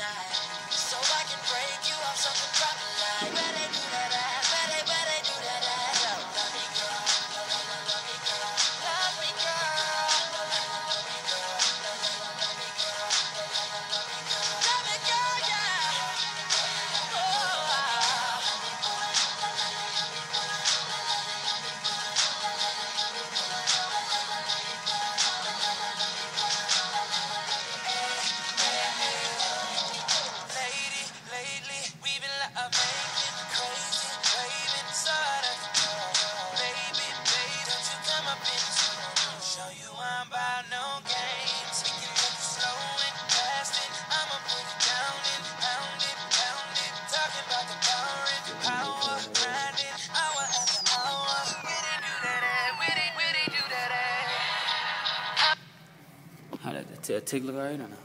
with How did that tick look right or no?